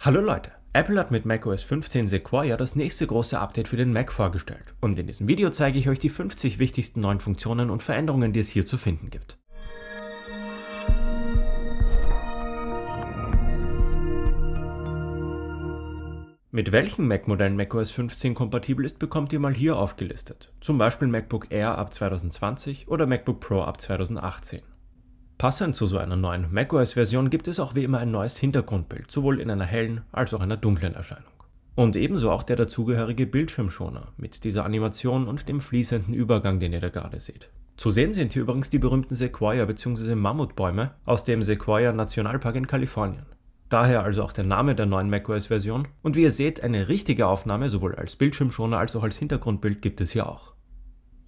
Hallo Leute, Apple hat mit macOS 15 Sequoia das nächste große Update für den Mac vorgestellt und in diesem Video zeige ich euch die 50 wichtigsten neuen Funktionen und Veränderungen, die es hier zu finden gibt. Mit welchen Mac-Modellen macOS 15 kompatibel ist, bekommt ihr mal hier aufgelistet. Zum Beispiel MacBook Air ab 2020 oder MacBook Pro ab 2018. Passend zu so einer neuen macOS-Version gibt es auch wie immer ein neues Hintergrundbild, sowohl in einer hellen als auch einer dunklen Erscheinung. Und ebenso auch der dazugehörige Bildschirmschoner mit dieser Animation und dem fließenden Übergang, den ihr da gerade seht. Zu sehen sind hier übrigens die berühmten Sequoia bzw. Mammutbäume aus dem Sequoia Nationalpark in Kalifornien. Daher also auch der Name der neuen macOS-Version und wie ihr seht, eine richtige Aufnahme sowohl als Bildschirmschoner als auch als Hintergrundbild gibt es hier auch.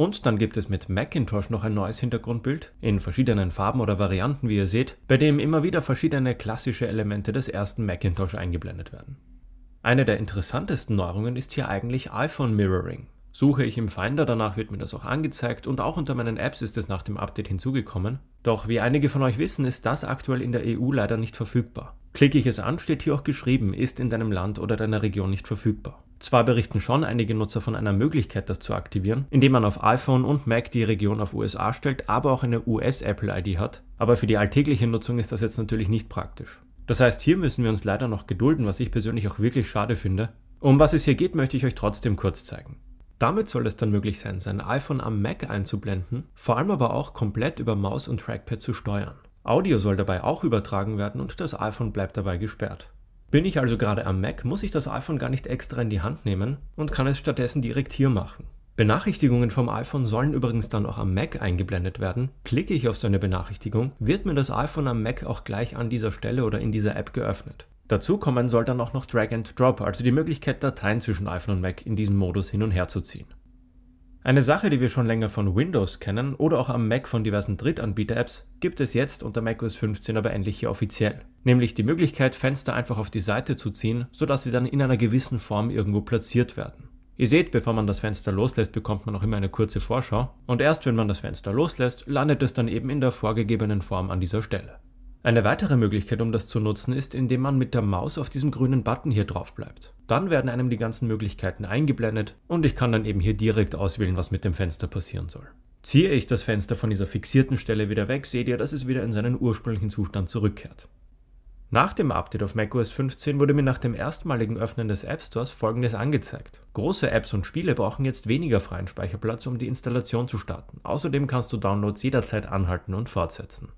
Und dann gibt es mit Macintosh noch ein neues Hintergrundbild, in verschiedenen Farben oder Varianten, wie ihr seht, bei dem immer wieder verschiedene klassische Elemente des ersten Macintosh eingeblendet werden. Eine der interessantesten Neuerungen ist hier eigentlich iPhone Mirroring. Suche ich im Finder, danach wird mir das auch angezeigt und auch unter meinen Apps ist es nach dem Update hinzugekommen. Doch wie einige von euch wissen, ist das aktuell in der EU leider nicht verfügbar. Klicke ich es an, steht hier auch geschrieben, ist in deinem Land oder deiner Region nicht verfügbar. Zwar berichten schon einige Nutzer von einer Möglichkeit, das zu aktivieren, indem man auf iPhone und Mac die Region auf USA stellt, aber auch eine US-Apple-ID hat, aber für die alltägliche Nutzung ist das jetzt natürlich nicht praktisch. Das heißt, hier müssen wir uns leider noch gedulden, was ich persönlich auch wirklich schade finde. Um was es hier geht, möchte ich euch trotzdem kurz zeigen. Damit soll es dann möglich sein, sein iPhone am Mac einzublenden, vor allem aber auch komplett über Maus und Trackpad zu steuern. Audio soll dabei auch übertragen werden und das iPhone bleibt dabei gesperrt. Bin ich also gerade am Mac, muss ich das iPhone gar nicht extra in die Hand nehmen und kann es stattdessen direkt hier machen. Benachrichtigungen vom iPhone sollen übrigens dann auch am Mac eingeblendet werden. Klicke ich auf so eine Benachrichtigung, wird mir das iPhone am Mac auch gleich an dieser Stelle oder in dieser App geöffnet. Dazu kommen soll dann auch noch Drag and Drop, also die Möglichkeit, Dateien zwischen iPhone und Mac in diesem Modus hin und her zu ziehen. Eine Sache, die wir schon länger von Windows kennen oder auch am Mac von diversen Drittanbieter-Apps, gibt es jetzt unter macOS 15 aber endlich hier offiziell. Nämlich die Möglichkeit, Fenster einfach auf die Seite zu ziehen, sodass sie dann in einer gewissen Form irgendwo platziert werden. Ihr seht, bevor man das Fenster loslässt, bekommt man auch immer eine kurze Vorschau und erst wenn man das Fenster loslässt, landet es dann eben in der vorgegebenen Form an dieser Stelle. Eine weitere Möglichkeit, um das zu nutzen, ist, indem man mit der Maus auf diesem grünen Button hier drauf bleibt. Dann werden einem die ganzen Möglichkeiten eingeblendet und ich kann dann eben hier direkt auswählen, was mit dem Fenster passieren soll. Ziehe ich das Fenster von dieser fixierten Stelle wieder weg, seht ihr, dass es wieder in seinen ursprünglichen Zustand zurückkehrt. Nach dem Update auf macOS 15 wurde mir nach dem erstmaligen Öffnen des App Stores folgendes angezeigt. Große Apps und Spiele brauchen jetzt weniger freien Speicherplatz, um die Installation zu starten. Außerdem kannst du Downloads jederzeit anhalten und fortsetzen.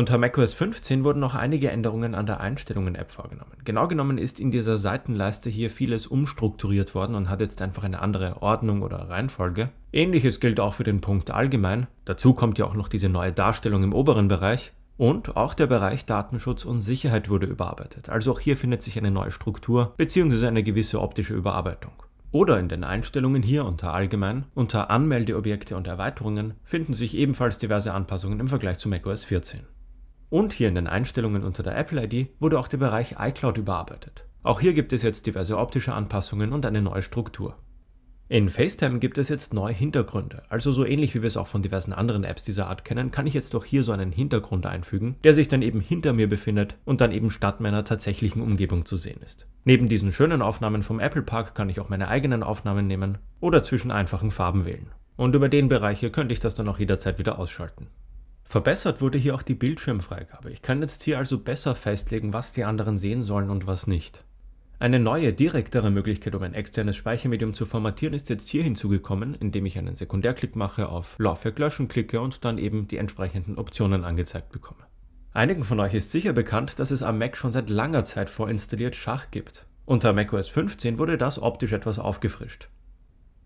Unter macOS 15 wurden noch einige Änderungen an der Einstellungen-App vorgenommen. Genau genommen ist in dieser Seitenleiste hier vieles umstrukturiert worden und hat jetzt einfach eine andere Ordnung oder Reihenfolge. Ähnliches gilt auch für den Punkt allgemein. Dazu kommt ja auch noch diese neue Darstellung im oberen Bereich. Und auch der Bereich Datenschutz und Sicherheit wurde überarbeitet. Also auch hier findet sich eine neue Struktur bzw. eine gewisse optische Überarbeitung. Oder in den Einstellungen hier unter Allgemein, unter Anmeldeobjekte und Erweiterungen finden sich ebenfalls diverse Anpassungen im Vergleich zu macOS 14. Und hier in den Einstellungen unter der Apple ID wurde auch der Bereich iCloud überarbeitet. Auch hier gibt es jetzt diverse optische Anpassungen und eine neue Struktur. In FaceTime gibt es jetzt neue Hintergründe, also so ähnlich wie wir es auch von diversen anderen Apps dieser Art kennen, kann ich jetzt doch hier so einen Hintergrund einfügen, der sich dann eben hinter mir befindet und dann eben statt meiner tatsächlichen Umgebung zu sehen ist. Neben diesen schönen Aufnahmen vom Apple Park kann ich auch meine eigenen Aufnahmen nehmen oder zwischen einfachen Farben wählen. Und über den Bereich hier könnte ich das dann auch jederzeit wieder ausschalten. Verbessert wurde hier auch die Bildschirmfreigabe. Ich kann jetzt hier also besser festlegen, was die anderen sehen sollen und was nicht. Eine neue, direktere Möglichkeit, um ein externes Speichermedium zu formatieren, ist jetzt hier hinzugekommen, indem ich einen Sekundärklick mache, auf Laufwerk löschen klicke und dann eben die entsprechenden Optionen angezeigt bekomme. Einigen von euch ist sicher bekannt, dass es am Mac schon seit langer Zeit vorinstalliert Schach gibt. Unter macOS 15 wurde das optisch etwas aufgefrischt.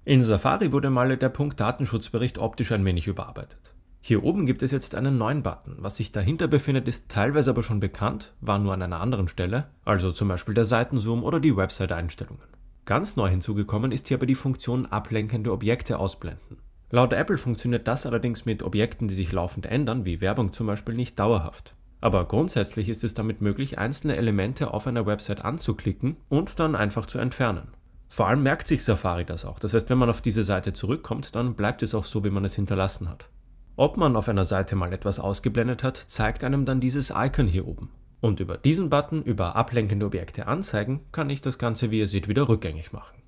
In Safari wurde mal der Punkt Datenschutzbericht optisch ein wenig überarbeitet. Hier oben gibt es jetzt einen neuen Button. Was sich dahinter befindet, ist teilweise aber schon bekannt, war nur an einer anderen Stelle, also zum Beispiel der Seitenzoom oder die Website-Einstellungen. Ganz neu hinzugekommen ist hier aber die Funktion ablenkende Objekte ausblenden. Laut Apple funktioniert das allerdings mit Objekten, die sich laufend ändern, wie Werbung zum Beispiel, nicht dauerhaft. Aber grundsätzlich ist es damit möglich, einzelne Elemente auf einer Website anzuklicken und dann einfach zu entfernen. Vor allem merkt sich Safari das auch. Das heißt, wenn man auf diese Seite zurückkommt, dann bleibt es auch so, wie man es hinterlassen hat. Ob man auf einer Seite mal etwas ausgeblendet hat, zeigt einem dann dieses Icon hier oben. Und über diesen Button, über ablenkende Objekte anzeigen, kann ich das Ganze, wie ihr seht, wieder rückgängig machen.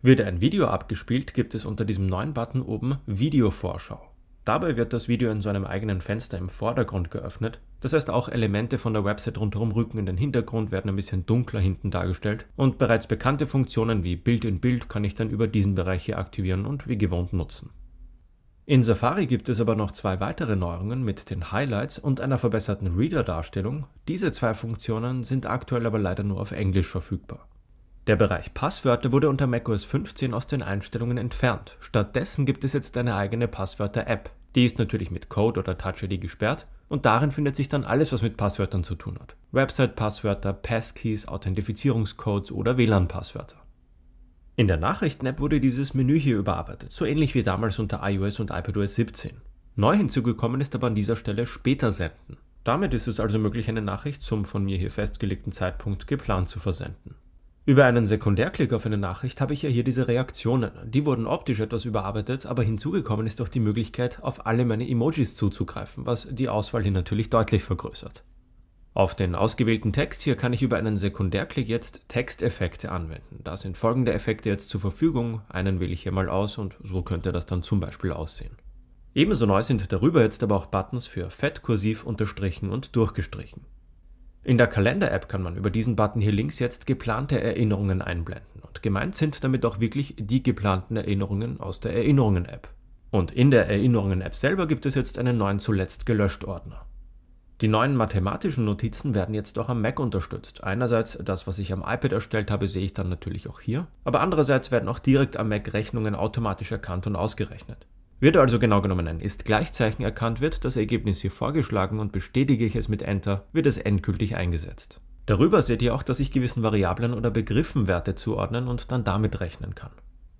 Wird ein Video abgespielt, gibt es unter diesem neuen Button oben Videovorschau. Dabei wird das Video in so einem eigenen Fenster im Vordergrund geöffnet. Das heißt, auch Elemente von der Website rundherum rücken in den Hintergrund, werden ein bisschen dunkler hinten dargestellt. Und bereits bekannte Funktionen wie Bild in Bild kann ich dann über diesen Bereich hier aktivieren und wie gewohnt nutzen. In Safari gibt es aber noch zwei weitere Neuerungen mit den Highlights und einer verbesserten Reader-Darstellung. Diese zwei Funktionen sind aktuell aber leider nur auf Englisch verfügbar. Der Bereich Passwörter wurde unter macOS 15 aus den Einstellungen entfernt. Stattdessen gibt es jetzt eine eigene Passwörter-App. Die ist natürlich mit Code oder Touch ID gesperrt und darin findet sich dann alles, was mit Passwörtern zu tun hat. Website-Passwörter, Passkeys, Authentifizierungscodes oder WLAN-Passwörter. In der Nachrichten-App wurde dieses Menü hier überarbeitet, so ähnlich wie damals unter iOS und iPadOS 17. Neu hinzugekommen ist aber an dieser Stelle später senden. Damit ist es also möglich, eine Nachricht zum von mir hier festgelegten Zeitpunkt geplant zu versenden. Über einen Sekundärklick auf eine Nachricht habe ich ja hier diese Reaktionen. Die wurden optisch etwas überarbeitet, aber hinzugekommen ist auch die Möglichkeit, auf alle meine Emojis zuzugreifen, was die Auswahl hier natürlich deutlich vergrößert. Auf den ausgewählten Text hier kann ich über einen Sekundärklick jetzt Texteffekte anwenden. Da sind folgende Effekte jetzt zur Verfügung. Einen wähle ich hier mal aus und so könnte das dann zum Beispiel aussehen. Ebenso neu sind darüber jetzt aber auch Buttons für fett, kursiv, unterstrichen und durchgestrichen. In der Kalender-App kann man über diesen Button hier links jetzt geplante Erinnerungen einblenden und gemeint sind damit auch wirklich die geplanten Erinnerungen aus der Erinnerungen-App. Und in der Erinnerungen-App selber gibt es jetzt einen neuen zuletzt gelöscht Ordner. Die neuen mathematischen Notizen werden jetzt auch am Mac unterstützt. Einerseits das, was ich am iPad erstellt habe, sehe ich dann natürlich auch hier, aber andererseits werden auch direkt am Mac Rechnungen automatisch erkannt und ausgerechnet. Wird also genau genommen ein Ist-Gleichzeichen erkannt, wird das Ergebnis hier vorgeschlagen und bestätige ich es mit Enter, wird es endgültig eingesetzt. Darüber seht ihr auch, dass ich gewissen Variablen oder Begriffen Werte zuordnen und dann damit rechnen kann.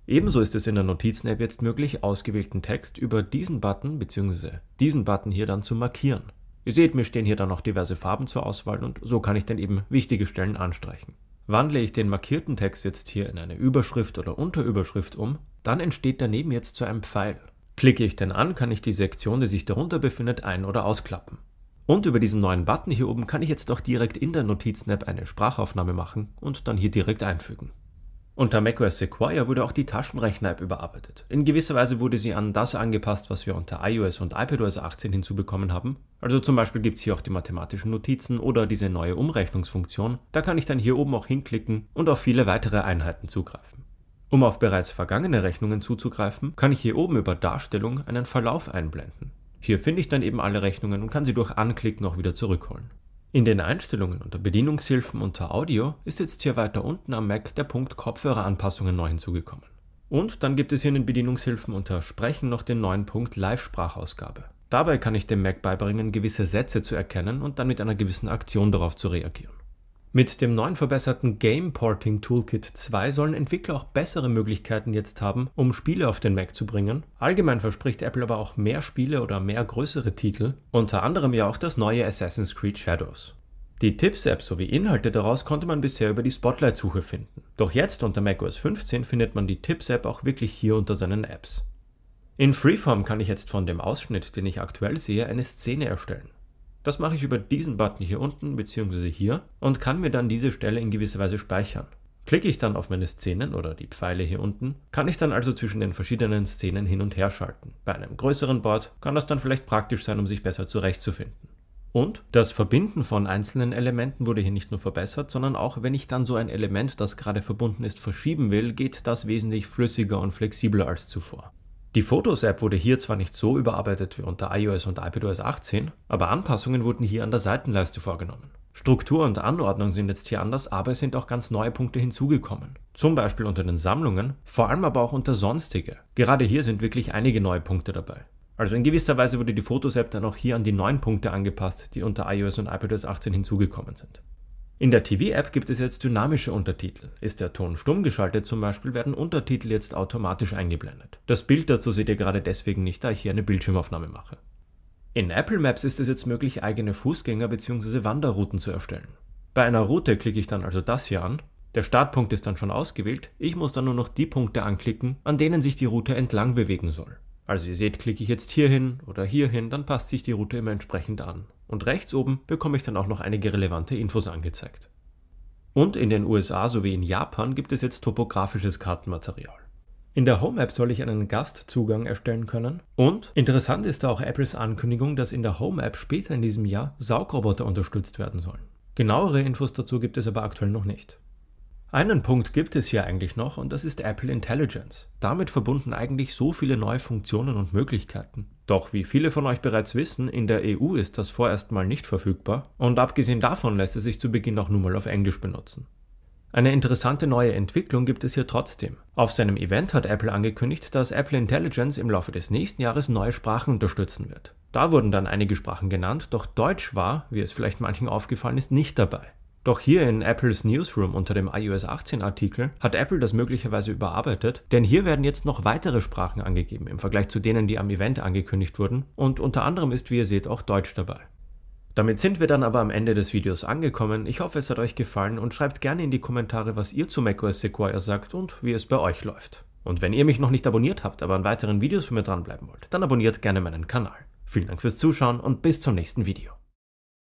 Ebenso ist es in der Notizen-App jetzt möglich, ausgewählten Text über diesen Button bzw. diesen Button hier dann zu markieren. Ihr seht, mir stehen hier dann noch diverse Farben zur Auswahl und so kann ich dann eben wichtige Stellen anstreichen. Wandle ich den markierten Text jetzt hier in eine Überschrift oder Unterüberschrift um, dann entsteht daneben jetzt zu einem Pfeil. Klicke ich den an, kann ich die Sektion, die sich darunter befindet, ein- oder ausklappen. Und über diesen neuen Button hier oben kann ich jetzt auch direkt in der Notizen-App eine Sprachaufnahme machen und dann hier direkt einfügen. Unter macOS Sequoia wurde auch die Taschenrechner-App überarbeitet. In gewisser Weise wurde sie an das angepasst, was wir unter iOS und iPadOS 18 hinzubekommen haben. Also zum Beispiel gibt es hier auch die mathematischen Notizen oder diese neue Umrechnungsfunktion. Da kann ich dann hier oben auch hinklicken und auf viele weitere Einheiten zugreifen. Um auf bereits vergangene Rechnungen zuzugreifen, kann ich hier oben über Darstellung einen Verlauf einblenden. Hier finde ich dann eben alle Rechnungen und kann sie durch Anklicken auch wieder zurückholen. In den Einstellungen unter Bedienungshilfen unter Audio ist jetzt hier weiter unten am Mac der Punkt Kopfhöreranpassungen neu hinzugekommen. Und dann gibt es hier in den Bedienungshilfen unter Sprechen noch den neuen Punkt Live-Sprachausgabe. Dabei kann ich dem Mac beibringen, gewisse Sätze zu erkennen und dann mit einer gewissen Aktion darauf zu reagieren. Mit dem neuen verbesserten Game Porting Toolkit 2 sollen Entwickler auch bessere Möglichkeiten jetzt haben, um Spiele auf den Mac zu bringen. Allgemein verspricht Apple aber auch mehr Spiele oder mehr größere Titel, unter anderem ja auch das neue Assassin's Creed Shadows. Die Tipps-App sowie Inhalte daraus konnte man bisher über die Spotlight-Suche finden. Doch jetzt unter macOS 15 findet man die Tipps-App auch wirklich hier unter seinen Apps. In Freeform kann ich jetzt von dem Ausschnitt, den ich aktuell sehe, eine Szene erstellen. Das mache ich über diesen Button hier unten bzw. hier und kann mir dann diese Stelle in gewisser Weise speichern. Klicke ich dann auf meine Szenen oder die Pfeile hier unten, kann ich dann also zwischen den verschiedenen Szenen hin und her schalten. Bei einem größeren Board kann das dann vielleicht praktisch sein, um sich besser zurechtzufinden. Und das Verbinden von einzelnen Elementen wurde hier nicht nur verbessert, sondern auch wenn ich dann so ein Element, das gerade verbunden ist, verschieben will, geht das wesentlich flüssiger und flexibler als zuvor. Die Fotos-App wurde hier zwar nicht so überarbeitet wie unter iOS und iPadOS 18, aber Anpassungen wurden hier an der Seitenleiste vorgenommen. Struktur und Anordnung sind jetzt hier anders, aber es sind auch ganz neue Punkte hinzugekommen. Zum Beispiel unter den Sammlungen, vor allem aber auch unter Sonstige. Gerade hier sind wirklich einige neue Punkte dabei. Also in gewisser Weise wurde die Fotos-App dann auch hier an die neuen Punkte angepasst, die unter iOS und iPadOS 18 hinzugekommen sind. In der TV-App gibt es jetzt dynamische Untertitel. Ist der Ton stumm geschaltet zum Beispiel, werden Untertitel jetzt automatisch eingeblendet. Das Bild dazu seht ihr gerade deswegen nicht, da ich hier eine Bildschirmaufnahme mache. In Apple Maps ist es jetzt möglich, eigene Fußgänger- bzw. Wanderrouten zu erstellen. Bei einer Route klicke ich dann also das hier an. Der Startpunkt ist dann schon ausgewählt. Ich muss dann nur noch die Punkte anklicken, an denen sich die Route entlang bewegen soll. Also ihr seht, klicke ich jetzt hier hin oder hier hin, dann passt sich die Route immer entsprechend an. Und rechts oben bekomme ich dann auch noch einige relevante Infos angezeigt. Und in den USA sowie in Japan gibt es jetzt topografisches Kartenmaterial. In der Home App soll ich einen Gastzugang erstellen können. Und interessant ist da auch Apples Ankündigung, dass in der Home App später in diesem Jahr Saugroboter unterstützt werden sollen. Genauere Infos dazu gibt es aber aktuell noch nicht. Einen Punkt gibt es hier eigentlich noch und das ist Apple Intelligence. Damit verbunden eigentlich so viele neue Funktionen und Möglichkeiten. Doch wie viele von euch bereits wissen, in der EU ist das vorerst mal nicht verfügbar und abgesehen davon lässt es sich zu Beginn auch nur mal auf Englisch benutzen. Eine interessante neue Entwicklung gibt es hier trotzdem. Auf seinem Event hat Apple angekündigt, dass Apple Intelligence im Laufe des nächsten Jahres neue Sprachen unterstützen wird. Da wurden dann einige Sprachen genannt, doch Deutsch war, wie es vielleicht manchen aufgefallen ist, nicht dabei. Doch hier in Apples Newsroom unter dem iOS 18 Artikel hat Apple das möglicherweise überarbeitet, denn hier werden jetzt noch weitere Sprachen angegeben im Vergleich zu denen, die am Event angekündigt wurden und unter anderem ist, wie ihr seht, auch Deutsch dabei. Damit sind wir dann aber am Ende des Videos angekommen. Ich hoffe, es hat euch gefallen und schreibt gerne in die Kommentare, was ihr zu macOS Sequoia sagt und wie es bei euch läuft. Und wenn ihr mich noch nicht abonniert habt, aber an weiteren Videos von mir dranbleiben wollt, dann abonniert gerne meinen Kanal. Vielen Dank fürs Zuschauen und bis zum nächsten Video.